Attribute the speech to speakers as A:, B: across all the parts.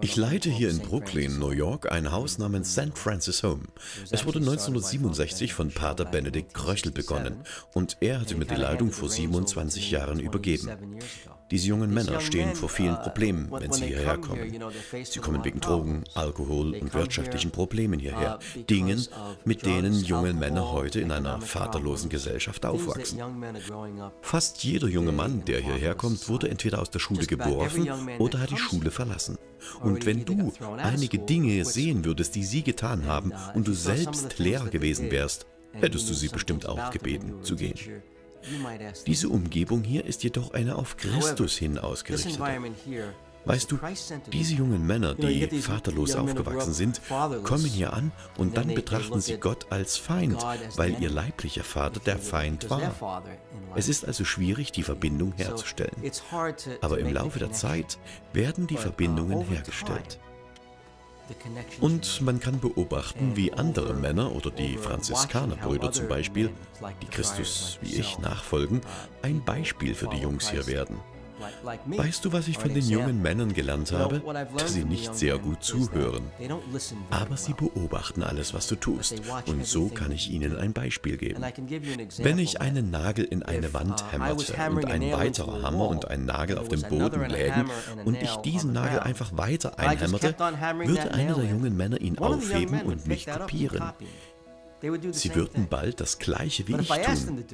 A: Ich leite hier in Brooklyn, New York, ein Haus namens St. Francis Home. Es wurde 1967 von Pater Benedikt Kröchel begonnen und er hatte mir die Leitung vor 27 Jahren übergeben. Diese jungen Männer stehen vor vielen uh, Problemen, wenn sie hierher kommen. Sie kommen wegen Drogen, Alkohol und wirtschaftlichen Problemen hierher. Uh, Dingen, mit denen junge Männer heute in einer vaterlosen Gesellschaft aufwachsen. Fast jeder junge Mann, der hierher kommt, wurde entweder aus der Schule geworfen oder hat die Schule verlassen. Und wenn du einige Dinge sehen würdest, die sie getan haben, uh, und du selbst Lehrer gewesen wärst, hättest du sie bestimmt auch gebeten zu gehen. Diese Umgebung hier ist jedoch eine auf Christus hin ausgerichtete. Weißt du, diese jungen Männer, die vaterlos aufgewachsen sind, kommen hier an und dann betrachten sie Gott als Feind, weil ihr leiblicher Vater der Feind war. Es ist also schwierig, die Verbindung herzustellen. Aber im Laufe der Zeit werden die uh, Verbindungen hergestellt. Und man kann beobachten, wie andere Männer oder die Franziskanerbrüder zum Beispiel, die Christus wie ich nachfolgen, ein Beispiel für die Jungs hier werden. Weißt du, was ich von den jungen Männern gelernt habe? Dass sie nicht sehr gut zuhören. Aber sie beobachten alles, was du tust. Und so kann ich ihnen ein Beispiel geben. Wenn ich einen Nagel in eine Wand uh, hämmerte und ein weiterer Hammer und ein Nagel auf dem Boden lägen und ich diesen Nagel einfach weiter einhämmerte, würde einer der jungen Männer ihn aufheben und mich kopieren. Sie würden bald das Gleiche wie ich tun.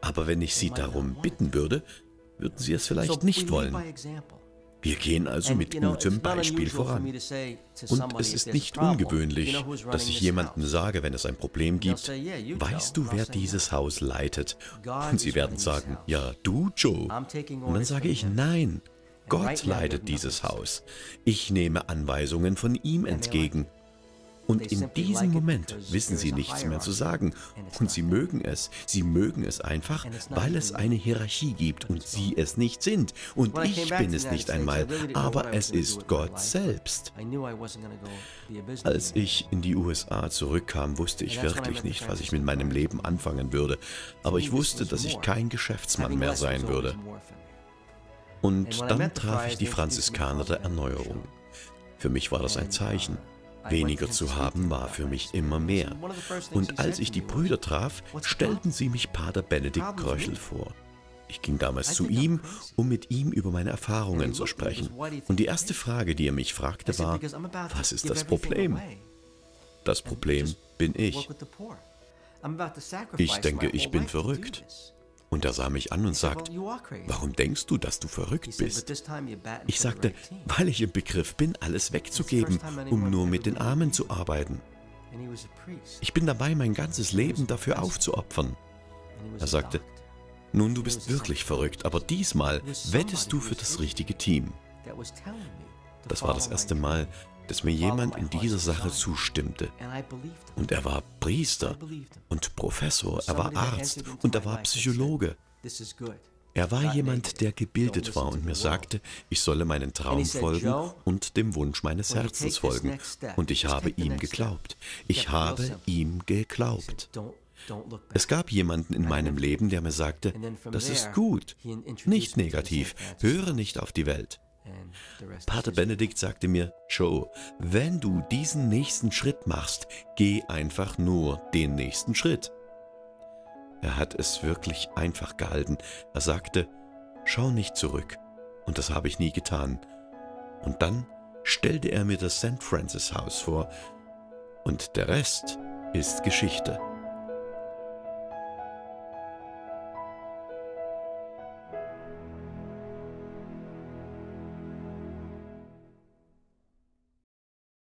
A: Aber wenn ich sie darum bitten würde, würden sie es vielleicht nicht wollen. Wir gehen also mit gutem Beispiel voran. Und es ist nicht ungewöhnlich, dass ich jemandem sage, wenn es ein Problem gibt, weißt du, wer dieses Haus leitet? Und sie werden sagen, ja, du, Joe. Und dann sage ich, nein, Gott leitet dieses Haus. Ich nehme Anweisungen von ihm entgegen. Und in diesem Moment wissen sie nichts mehr zu sagen. Und sie mögen es. Sie mögen es einfach, weil es eine Hierarchie gibt und sie es nicht sind. Und ich bin es nicht einmal, aber es ist Gott selbst. Als ich in die USA zurückkam, wusste ich wirklich nicht, was ich mit meinem Leben anfangen würde. Aber ich wusste, dass ich kein Geschäftsmann mehr sein würde. Und dann traf ich die Franziskaner der Erneuerung. Für mich war das ein Zeichen. Weniger zu haben war für mich immer mehr. Und als ich die Brüder traf, stellten sie mich Pater Benedikt Kröchel vor. Ich ging damals zu ihm, um mit ihm über meine Erfahrungen zu sprechen. Und die erste Frage, die er mich fragte, war, was ist das Problem? Das Problem bin ich. Ich denke, ich bin verrückt. Und er sah mich an und sagt, warum denkst du, dass du verrückt bist? Ich sagte, weil ich im Begriff bin, alles wegzugeben, um nur mit den Armen zu arbeiten. Ich bin dabei, mein ganzes Leben dafür aufzuopfern. Er sagte, nun, du bist wirklich verrückt, aber diesmal wettest du für das richtige Team. Das war das erste Mal, dass mir jemand in dieser Sache zustimmte. Und er war Priester und Professor, er war Arzt und er war Psychologe. Er war jemand, der gebildet war und mir sagte, ich solle meinen Traum folgen und dem Wunsch meines Herzens folgen. Und ich habe ihm geglaubt. Ich habe ihm geglaubt. Es gab jemanden in meinem Leben, der mir sagte, das ist gut, nicht negativ, höre nicht auf die Welt. Pater Benedikt sagte mir, Joe, wenn du diesen nächsten Schritt machst, geh einfach nur den nächsten Schritt. Er hat es wirklich einfach gehalten. Er sagte, schau nicht zurück. Und das habe ich nie getan. Und dann stellte er mir das St. Francis Haus vor. Und der Rest ist Geschichte.